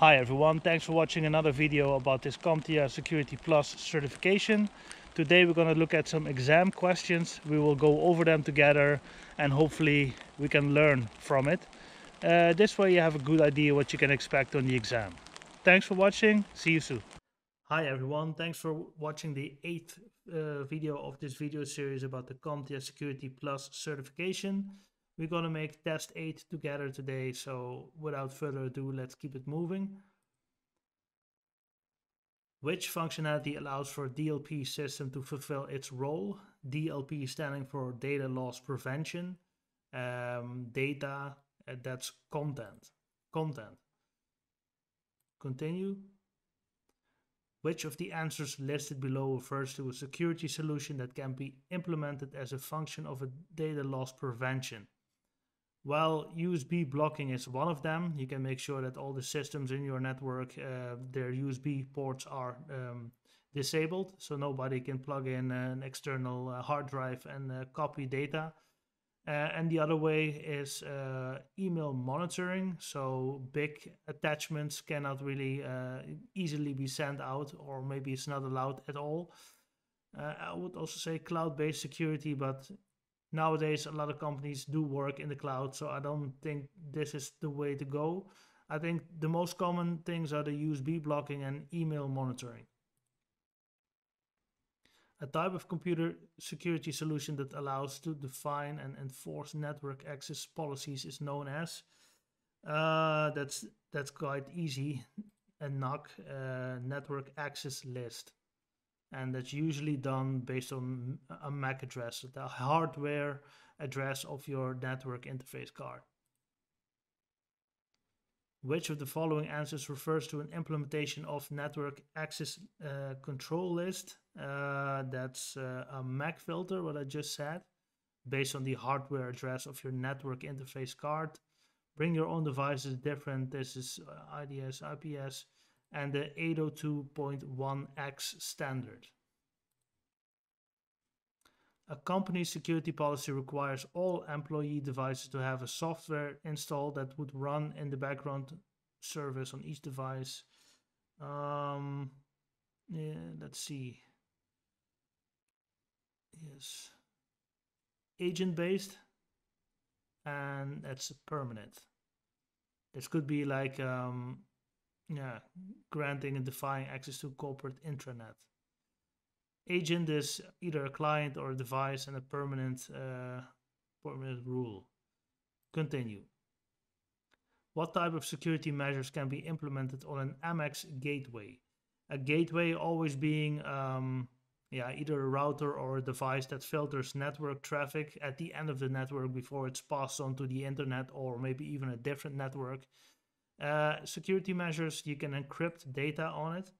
Hi everyone, thanks for watching another video about this CompTIA Security Plus certification. Today we're going to look at some exam questions. We will go over them together and hopefully we can learn from it. Uh, this way you have a good idea what you can expect on the exam. Thanks for watching, see you soon. Hi everyone, thanks for watching the eighth uh, video of this video series about the CompTIA Security Plus certification. We're to make test 8 together today, so without further ado, let's keep it moving. Which functionality allows for DLP system to fulfill its role? DLP standing for data loss prevention. Um, data, uh, that's content. Content. Continue. Which of the answers listed below refers to a security solution that can be implemented as a function of a data loss prevention? Well, USB blocking is one of them. You can make sure that all the systems in your network, uh, their USB ports are um, disabled, so nobody can plug in an external uh, hard drive and uh, copy data. Uh, and the other way is uh, email monitoring. So big attachments cannot really uh, easily be sent out, or maybe it's not allowed at all. I would also say cloud-based security, but nowadays a lot of companies do work in the cloud so i don't think this is the way to go. I think the most common things are the usb blocking and email monitoring. A type of computer security solution that allows to define and enforce network access policies is known as uh, that's that's quite easy a NAC uh, network access list and that's usually done based on a MAC address, the hardware address of your network interface card. Which of the following answers refers to an implementation of network access uh, control list? Uh, that's uh, a MAC filter, what I just said, based on the hardware address of your network interface card. Bring your own devices different. This is uh, IDS, IPS and the 802.1x standard. A company's security policy requires all employee devices to have a software installed that would run in the background service on each device. Um, yeah, let's see. Yes. Agent based and that's permanent. This could be like um, yeah, granting and defying access to corporate intranet. Agent is either a client or a device and a permanent, uh, permanent rule. Continue. What type of security measures can be implemented on an email gateway? A gateway always being um, yeah, either a router or a device that filters network traffic at the end of the network before it's passed on to the internet or maybe even a different network uh, security measures, you can encrypt data on it.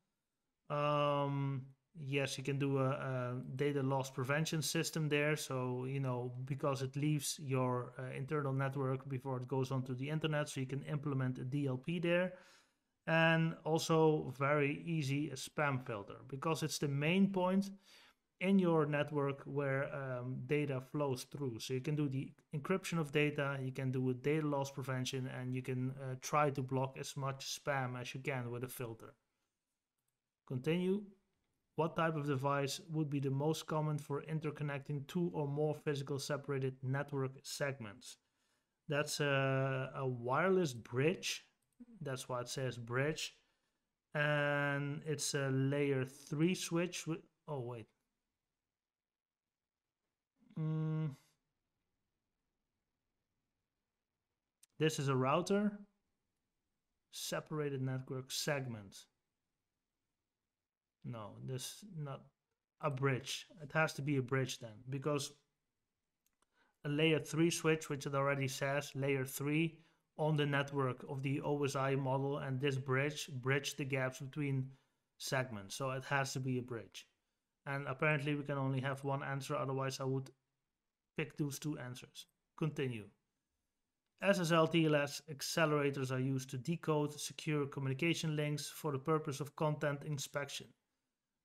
Um, yes, you can do a, a, data loss prevention system there. So, you know, because it leaves your uh, internal network before it goes onto the internet, so you can implement a DLP there. And also very easy a spam filter because it's the main point in your network where um, data flows through. So you can do the encryption of data, you can do a data loss prevention, and you can uh, try to block as much spam as you can with a filter. Continue. What type of device would be the most common for interconnecting two or more physical separated network segments? That's a, a wireless bridge. That's why it says bridge. And it's a layer 3 switch. With, oh, wait Mm. This is a router. Separated network segment. No, this not a bridge. It has to be a bridge then because a layer 3 switch, which it already says, layer 3 on the network of the OSI model and this bridge bridge the gaps between segments. So it has to be a bridge. And apparently we can only have one answer, otherwise I would Pick those two answers. Continue. SSL TLS accelerators are used to decode secure communication links for the purpose of content inspection.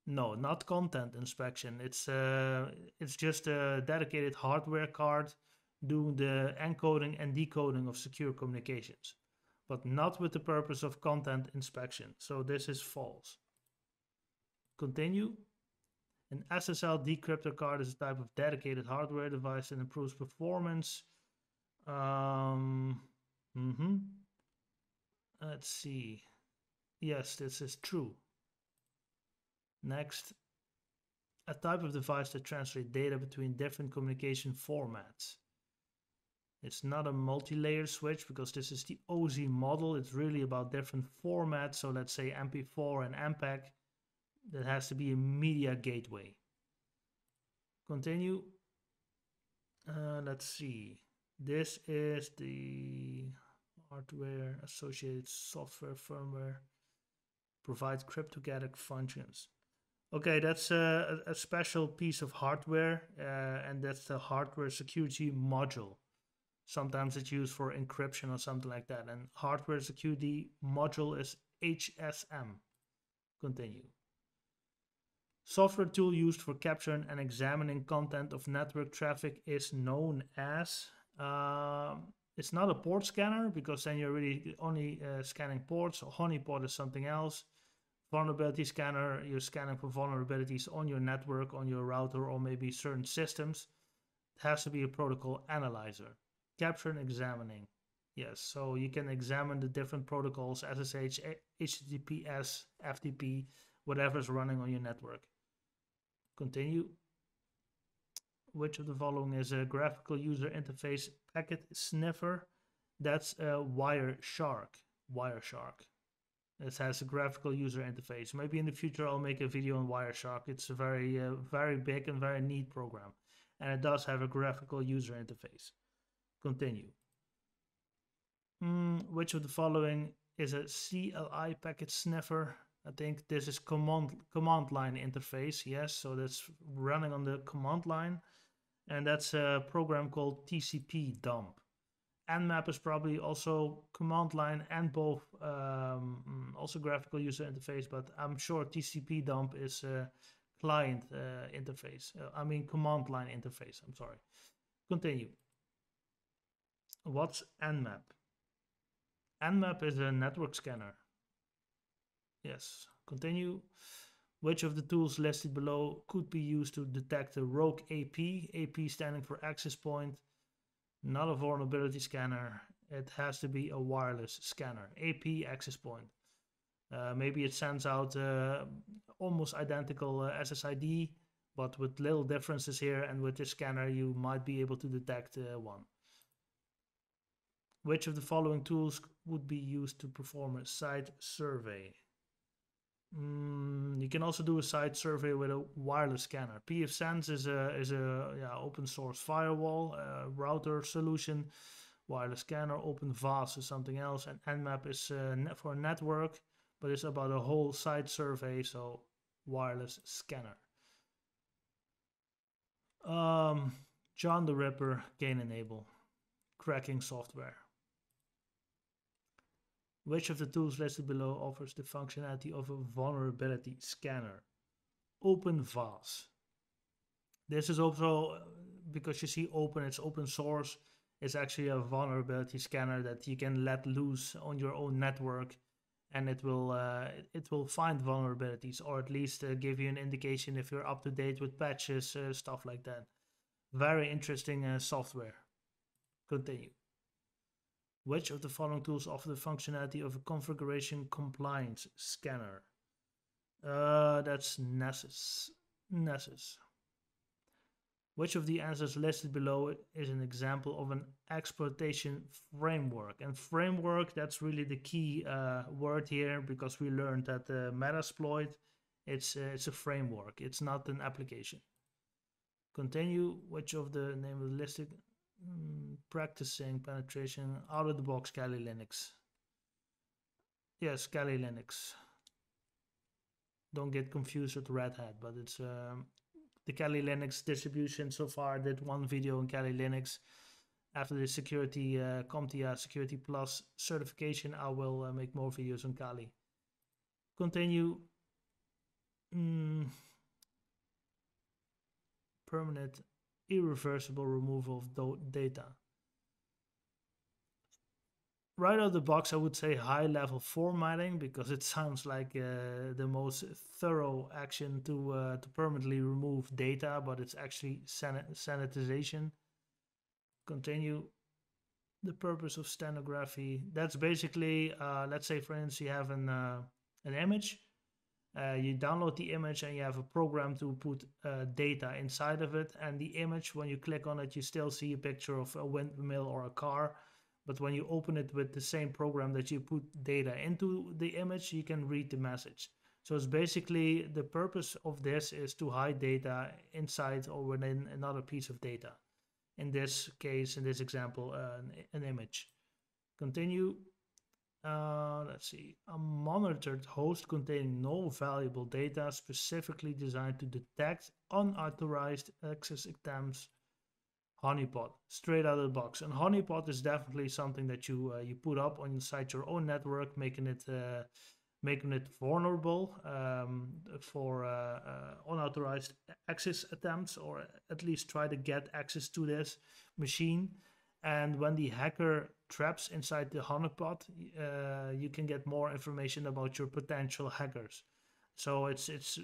No, not content inspection. It's uh, it's just a dedicated hardware card doing the encoding and decoding of secure communications. but not with the purpose of content inspection. So this is false. Continue. An SSL decryptor card is a type of dedicated hardware device that improves performance. Um, mm -hmm. Let's see. Yes, this is true. Next, a type of device that translates data between different communication formats. It's not a multi-layer switch because this is the OSI model. It's really about different formats. So let's say MP4 and MPEG. That has to be a media gateway. Continue. Uh, let's see. This is the hardware associated software firmware provides cryptographic functions. Okay, that's a, a special piece of hardware, uh, and that's the hardware security module. Sometimes it's used for encryption or something like that. And hardware security module is HSM. Continue. Software tool used for capturing and examining content of network traffic is known as. Uh, it's not a port scanner because then you're really only uh, scanning ports. Honeypot is something else. Vulnerability scanner, you're scanning for vulnerabilities on your network, on your router, or maybe certain systems. It has to be a protocol analyzer capture and examining. Yes, so you can examine the different protocols, SSH, HTTPS, FTP, whatever is running on your network. Continue. Which of the following is a graphical user interface packet sniffer? That's a Wireshark. Wireshark. It has a graphical user interface. Maybe in the future I'll make a video on Wireshark. It's a very, uh, very big and very neat program. And it does have a graphical user interface. Continue. Mm, which of the following is a CLI packet sniffer? I think this is command command line interface. Yes, so that's running on the command line, and that's a program called TCP dump. Nmap is probably also command line and both um, also graphical user interface, but I'm sure TCP dump is a client uh, interface. Uh, I mean command line interface. I'm sorry. Continue. What's Nmap? Nmap is a network scanner. Yes, continue. Which of the tools listed below could be used to detect a rogue AP? AP standing for access point. Not a vulnerability scanner. It has to be a wireless scanner. AP access point. Uh, maybe it sends out uh, almost identical uh, SSID, but with little differences here. And with this scanner, you might be able to detect uh, one. Which of the following tools would be used to perform a site survey? Mm, you can also do a site survey with a wireless scanner. pfSense is a is a yeah, open source firewall, a router solution. Wireless scanner, OpenVAS is something else, and Nmap is uh, for network, but it's about a whole site survey, so wireless scanner. Um, John the Ripper, Cain and Abel, cracking software. Which of the tools listed below offers the functionality of a vulnerability scanner? Open OpenVAS. This is also because you see open, it's open source. It's actually a vulnerability scanner that you can let loose on your own network, and it will uh, it will find vulnerabilities or at least uh, give you an indication if you're up to date with patches, uh, stuff like that. Very interesting uh, software. Continue. Which of the following tools offer the functionality of a configuration compliance scanner? Uh, that's Nessus. Nessus. Which of the answers listed below is an example of an exploitation framework? And framework, that's really the key uh, word here because we learned that the Metasploit, it's, uh, it's a framework. It's not an application. Continue. Which of the name listed Mm, practicing penetration out of the box Kali Linux. Yes, Kali Linux. Don't get confused with Red Hat, but it's um, the Kali Linux distribution so far. I did one video on Kali Linux. After the security uh, CompTIA Security Plus certification, I will uh, make more videos on Kali. Continue. Mm. Permanent irreversible removal of data. right out of the box, I would say high level formatting because it sounds like uh, the most thorough action to uh, to permanently remove data, but it's actually san- sanitization. Continue. The purpose of stenography. That's basically, uh, let's say, for instance, you have an uh, an image. Uh, you download the image and you have a program to put uh, data inside of it. And the image, when you click on it, you still see a picture of a windmill or a car but when you open it with the same program that you put data into the image, you can read the message. So it's basically the purpose of this is to hide data inside or within another piece of data. In this case, in this example, uh, an, an, image. Continue. Uh, let's see. A monitored host containing no valuable data specifically designed to detect unauthorized access attempts. Honeypot. Straight out of the box. And honeypot is definitely something that you uh, you put up on inside your own network making it uh, making it vulnerable um, for uh, uh, unauthorized access attempts or at least try to get access to this machine and when the hacker traps inside the honeypot uh, you can get more information about your potential hackers so it's it's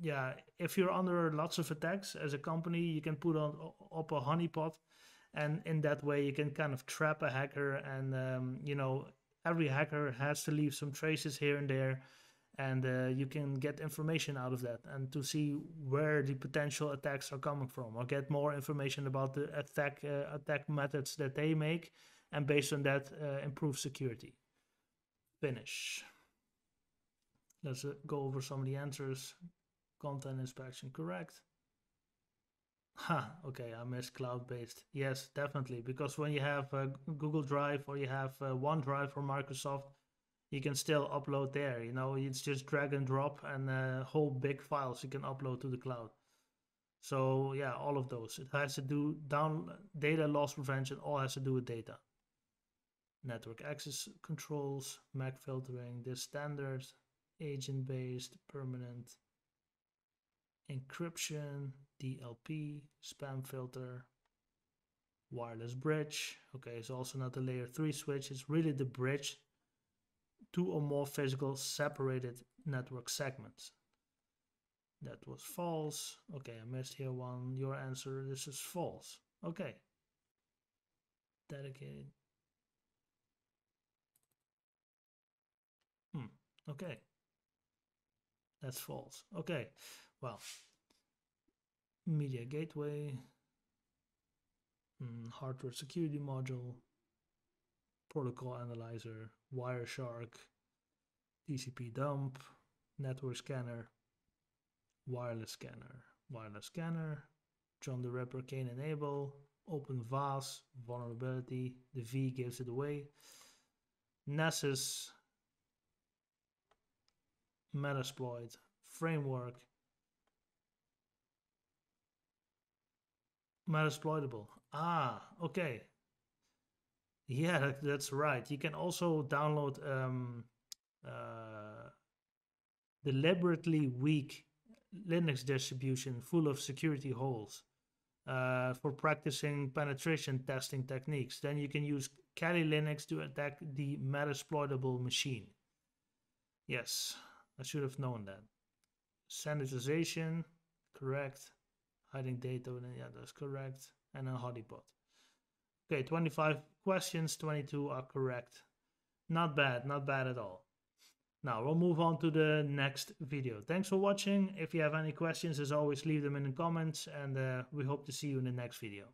yeah, if you're under lots of attacks as a company, you can put on up a honeypot, and in that way you can kind of trap a hacker. And um, you know every hacker has to leave some traces here and there, and uh, you can get information out of that and to see where the potential attacks are coming from, or get more information about the attack uh, attack methods that they make, and based on that uh, improve security. Finish. Let's uh, go over some of the answers. Content inspection, correct. Ha, okay, I missed cloud-based. Yes, definitely, because when you have uh, Google Drive or you have uh, OneDrive from Microsoft, you can still upload there. You know, it's just drag and drop and uh, whole big files you can upload to the cloud. So yeah, all of those. It has to do down data loss prevention. All has to do with data. Network access controls, MAC filtering, this standard, agent based, permanent, encryption, DLP, spam filter, wireless bridge. Okay, it's also not the layer 3 switch, it's really the bridge two or more physical separated network segments. That was false. Okay, I missed here one. Your answer, this is false. Okay. Dedicated. Hmm, okay. That's false. Okay, well, media gateway, mm, hardware security module, protocol analyzer, Wireshark, TCP dump, network scanner, wireless scanner, wireless scanner, John the Ripper Cain and Abel, open VAS, vulnerability, the V gives it away, Nessus, Metasploit, framework, Metasploitable. Ah, okay. Yeah, that's right. You can also download um, uh, deliberately weak Linux distribution full of security holes uh, for practicing penetration testing techniques. Then you can use Kali Linux to attack the Metasploitable machine. Yes, I should have known that. Sanitization, correct. Hiding data, yeah, that's correct. And a honeypot. Okay, 25 questions, 22 are correct. Not bad, not bad at all. Now we'll move on to the next video. Thanks for watching. If you have any questions, as always, leave them in the comments and uh, we hope to see you in the next video.